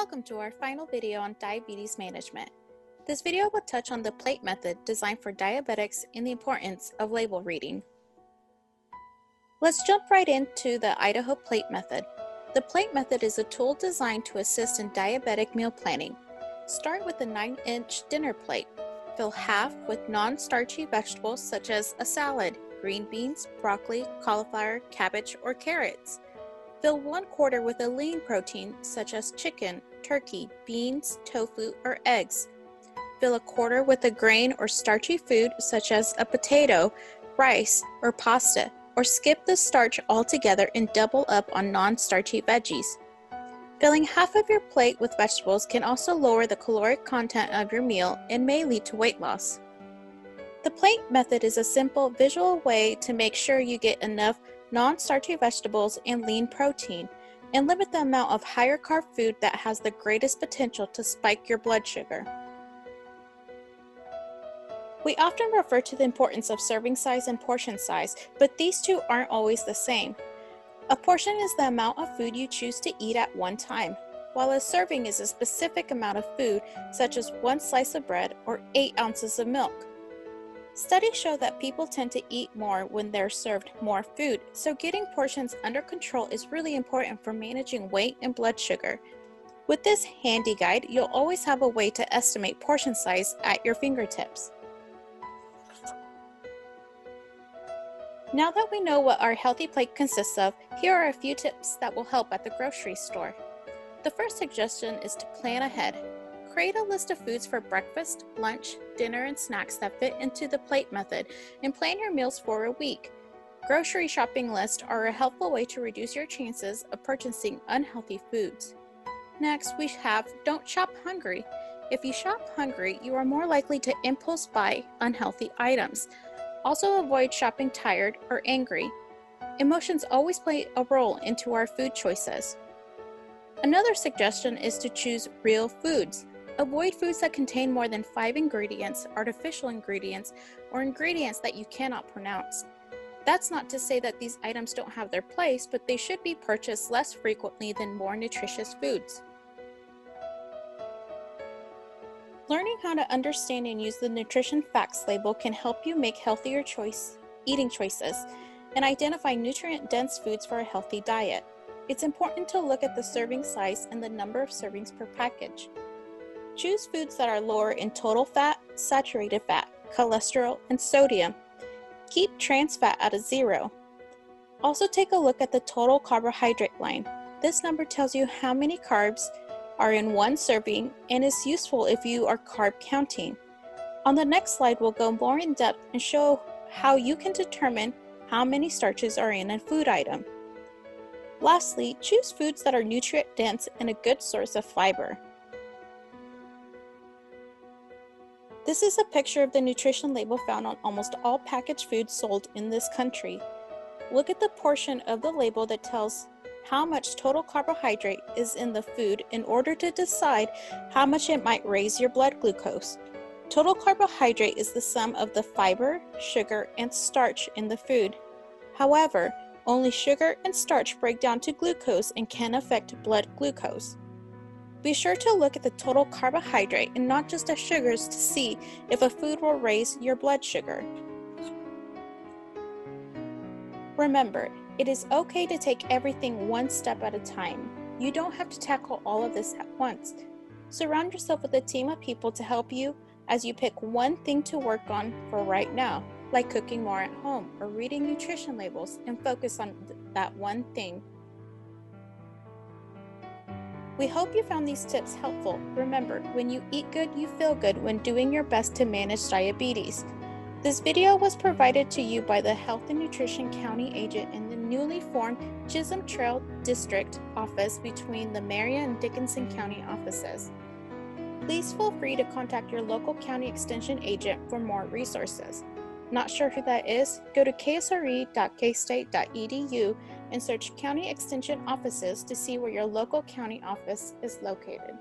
Welcome to our final video on diabetes management. This video will touch on the plate method designed for diabetics and the importance of label reading. Let's jump right into the Idaho plate method. The plate method is a tool designed to assist in diabetic meal planning. Start with a 9-inch dinner plate. Fill half with non-starchy vegetables such as a salad, green beans, broccoli, cauliflower, cabbage, or carrots. Fill one quarter with a lean protein such as chicken, turkey, beans, tofu, or eggs. Fill a quarter with a grain or starchy food such as a potato, rice, or pasta, or skip the starch altogether and double up on non starchy veggies. Filling half of your plate with vegetables can also lower the caloric content of your meal and may lead to weight loss. The plate method is a simple visual way to make sure you get enough non starchy vegetables, and lean protein, and limit the amount of higher carb food that has the greatest potential to spike your blood sugar. We often refer to the importance of serving size and portion size, but these two aren't always the same. A portion is the amount of food you choose to eat at one time, while a serving is a specific amount of food, such as one slice of bread or eight ounces of milk. Studies show that people tend to eat more when they're served more food, so getting portions under control is really important for managing weight and blood sugar. With this handy guide, you'll always have a way to estimate portion size at your fingertips. Now that we know what our healthy plate consists of, here are a few tips that will help at the grocery store. The first suggestion is to plan ahead. Create a list of foods for breakfast, lunch, dinner, and snacks that fit into the plate method and plan your meals for a week. Grocery shopping lists are a helpful way to reduce your chances of purchasing unhealthy foods. Next, we have Don't Shop Hungry. If you shop hungry, you are more likely to impulse buy unhealthy items. Also, avoid shopping tired or angry. Emotions always play a role into our food choices. Another suggestion is to choose real foods. Avoid foods that contain more than five ingredients, artificial ingredients, or ingredients that you cannot pronounce. That's not to say that these items don't have their place, but they should be purchased less frequently than more nutritious foods. Learning how to understand and use the nutrition facts label can help you make healthier choice eating choices and identify nutrient dense foods for a healthy diet. It's important to look at the serving size and the number of servings per package. Choose foods that are lower in total fat, saturated fat, cholesterol, and sodium. Keep trans fat at a zero. Also, take a look at the total carbohydrate line. This number tells you how many carbs are in one serving and is useful if you are carb counting. On the next slide, we'll go more in depth and show how you can determine how many starches are in a food item. Lastly, choose foods that are nutrient dense and a good source of fiber. This is a picture of the nutrition label found on almost all packaged foods sold in this country. Look at the portion of the label that tells how much total carbohydrate is in the food in order to decide how much it might raise your blood glucose. Total carbohydrate is the sum of the fiber, sugar, and starch in the food. However, only sugar and starch break down to glucose and can affect blood glucose. Be sure to look at the total carbohydrate and not just the sugars to see if a food will raise your blood sugar. Remember, it is okay to take everything one step at a time. You don't have to tackle all of this at once. Surround yourself with a team of people to help you as you pick one thing to work on for right now, like cooking more at home or reading nutrition labels, and focus on that one thing we hope you found these tips helpful. Remember, when you eat good, you feel good when doing your best to manage diabetes. This video was provided to you by the Health and Nutrition County Agent in the newly formed Chisholm Trail District office between the Marion and Dickinson County offices. Please feel free to contact your local county extension agent for more resources. Not sure who that is? Go to ksre.kstate.edu and search County Extension offices to see where your local county office is located.